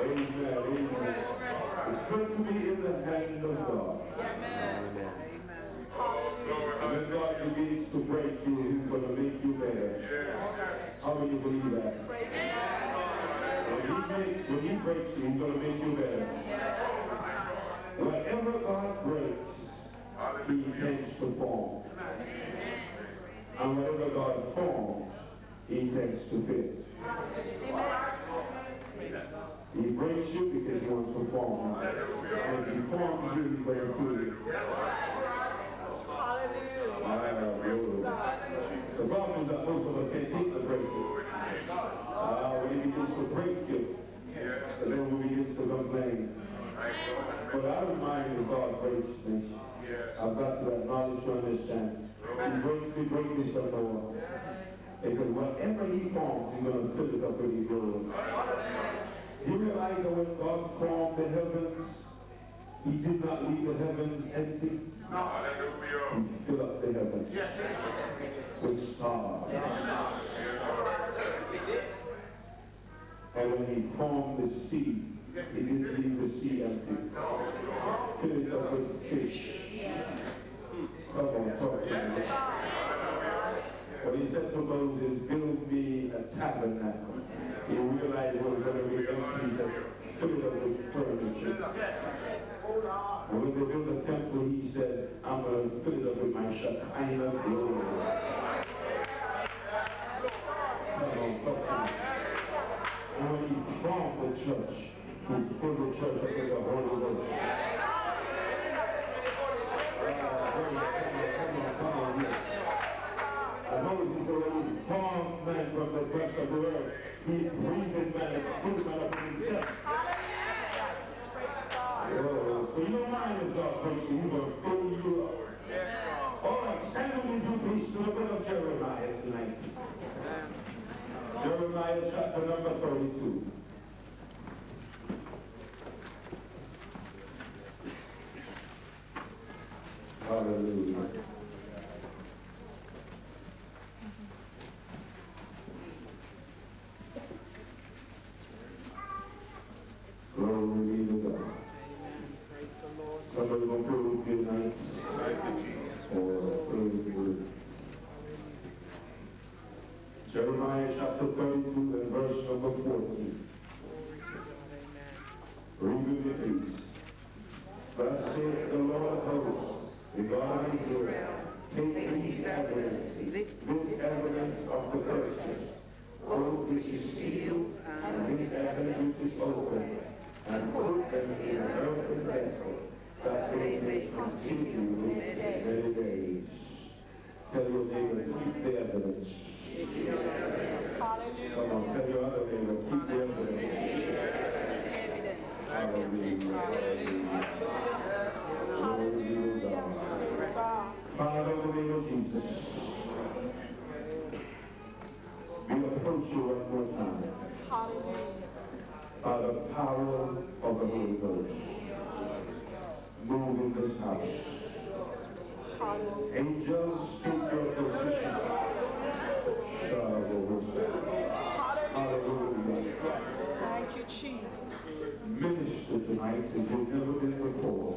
Amen, amen. It's good to be in the hand of God. Amen. When God begins to break you, he's going to make you. How do you believe that? When he, when he breaks you, he's going to make you God breaks, he intends to form. And God forms, he intends to fix. He breaks you because he wants to form. And if he forms you, he's going to kill you. The problem is that most of us can't take the breakthrough. Uh, when he begins to break you, then we begin to complain. But I don't mind if God breaks me. I've got to acknowledge to understand. He breaks me, break me some more. Because whatever he forms, he's going to fill it up with his word. You realize that when God formed the heavens, he did not leave the heavens empty. No, hallelujah. He filled up the heavens with stars. And when he formed the sea, he didn't leave the sea empty. Fill it up with fish. Come on, talk to me. When he said to Moses, build me a tabernacle, he realized it was going to be empty, that fill it up with. And when they built the temple, he said, I'm going to fill it up with my Shekinah glory. Come on, to. And when he formed the church, he filled the church up with the Holy Ghost. Said when formed man from the depths of the earth, he breathed man up in himself. Oh, so you don't mind if Breaks you, he's going to fill you up. All right, stand on your two feet to the book of Jeremiah tonight. Jeremiah chapter number 32. Hallelujah. Glory be to God. Somebody gonna pray with me tonight? Or pray with me. Jeremiah chapter 32 and verse number 14. Read with me, please. Thus saith the Lord of hosts, the God of Israel, take these evidence, this evidence of the purchase, both which is sealed and this evidence which is open, and put them in an earthen vessel, that they may continue many days. Tell your neighbor, keep the evidence. Come on, tell your other neighbor, keep the evidence. Hallelujah. Glory be to God. Approach you one more time by the power of the Holy Ghost. Move in this house. Angels, take your position. Hallelujah. Thank you, Jesus. Minister tonight as you've never been before.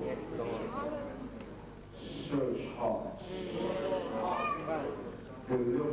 Search hearts. Deliver.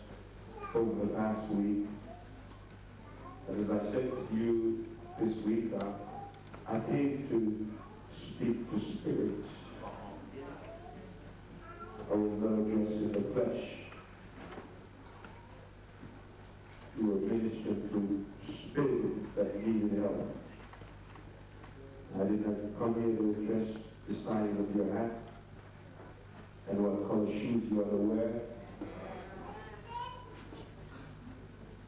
over the past week. And as I said to you this week, I, I came to speak to spirits. I was not addressing the flesh. You were ministering to spirits that needed help. I did not come here to address the size of your hat and what color shoes you are to wear.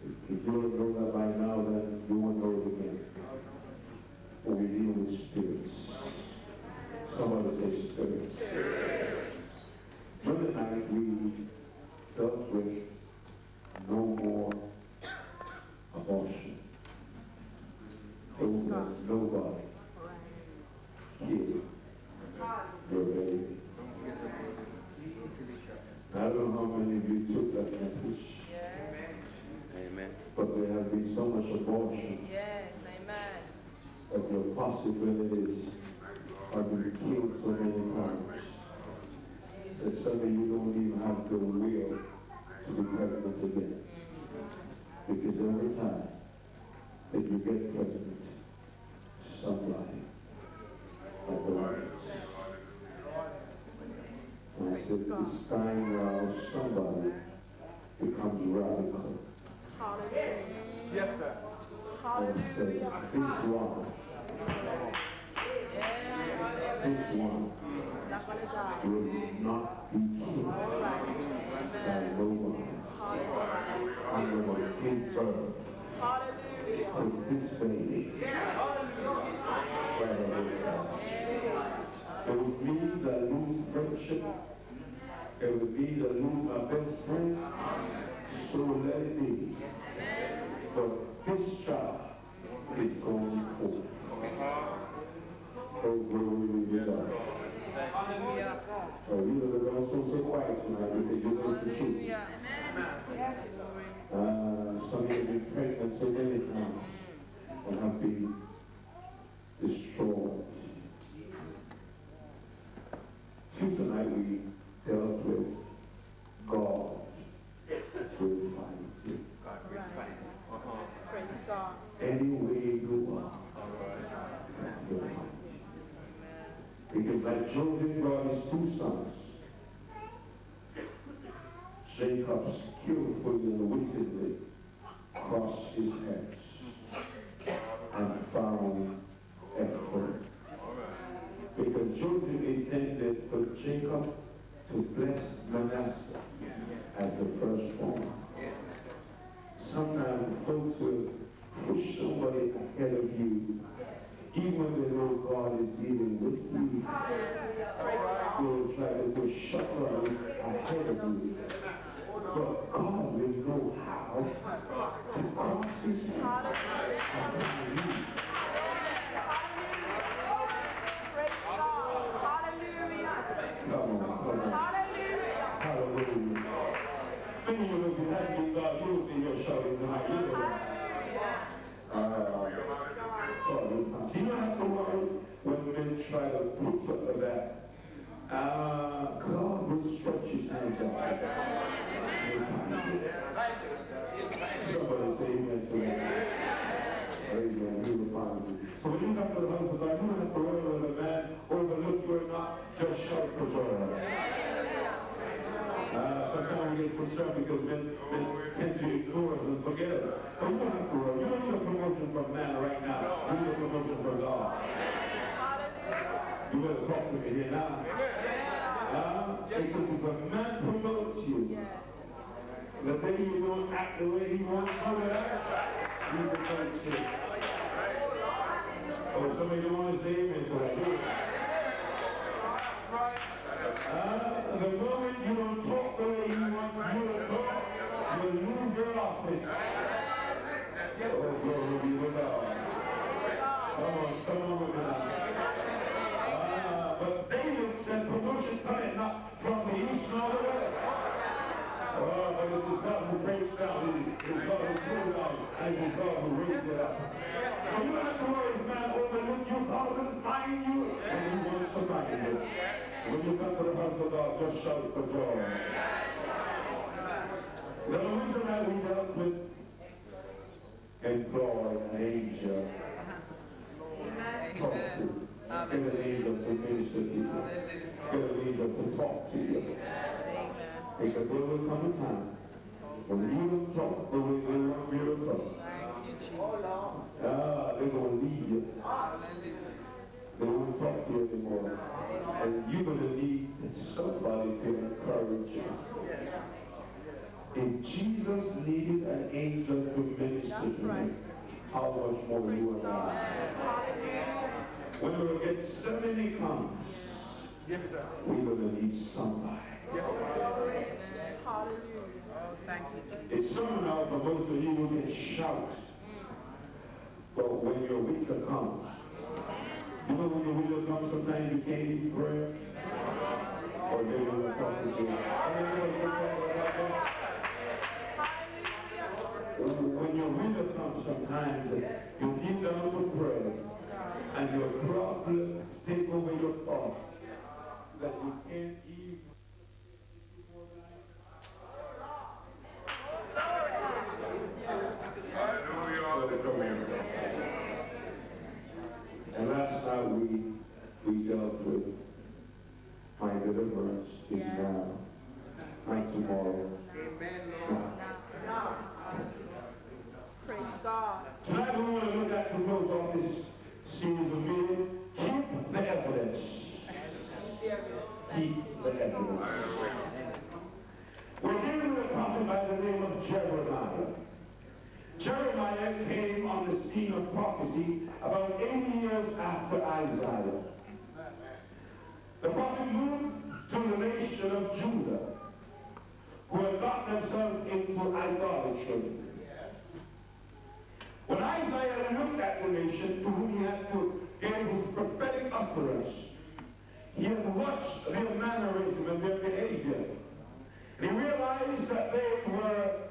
If you don't know that by now, then you won't know it again. When we deal with spirits. Some Somebody say spirits. The other night we dealt with no more abortion. There was nobody here your baby. I don't know how many of you took that message, Amen. but there has been so much Yes, amen. that the possibilities are being killed so many times that some of you don't even have the will to be pregnant again. Because every time that you get pregnant, somebody aborts. And I said, it's time now somebody becomes radical Hallelujah. Yes, sir. And says, this one, will not be killed by no one. This. It that lose friendship. It would mean that lose my best friend. So let it be. So you are also so quiet tonight. Because you know the truth. Hallelujah. Yes, Lord. Uh, some of you have been pregnant so many times and have been destroyed. Tuesday night we dealt with God will find you. Praise God. Any way you are, He'll find you. Because like Joseph brought his two sons, Jacob skillfully and wickedly crossed his hands and found Ephraim. Because Joseph intended for Jacob to bless Manasseh as the firstborn. Sometimes folks will push somebody ahead of you, even when they know God is dealing with you. Will try to push somebody ahead of you. But God will know how to cross his hands me here now. Uh, because if a man promotes you, the day you don't act the way he wants you to act, you become sick. Oh, somebody don't want to say amen to that. do it. The moment for joy. The reason that we dealt with employ an angel. Talk to, Get an angel to minister to you. Get an angel to talk to you. Because there will come a time when you don't talk the way they want you to talk. Ah, they're going to leave you. They won't talk to you anymore. And you're going somebody to encourage you. If Jesus needed an angel to minister to him, how much more you and I? When the Gethsemane comes, we're going to need somebody. It's something out for most of you who can shout. But when your weaker comes, you know when your weaker comes, sometimes you can't even pray. You. When your weaker comes sometimes, you get down to pray, and your problems take over your thoughts that you can't even And last night we, we dealt with deliverance is now, my tomorrow. Praise God. Tonight we want to look at the close off this series of meeting. Keep the evidence. Keep the evidence. We're dealing with a prophet by the name of Jeremiah. Jeremiah came on the scene of prophecy about 80 years after Isaiah. The prophet moved to the nation of Judah, who had got themselves into idolatry. When Isaiah looked at the nation to whom he had to give his prophetic utterance, he had watched their mannerism and their behavior. He realized that they were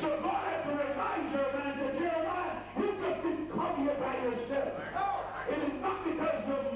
survived the Elijah and the Jeremiah. You just didn't come here by yourself. Oh, it is not because of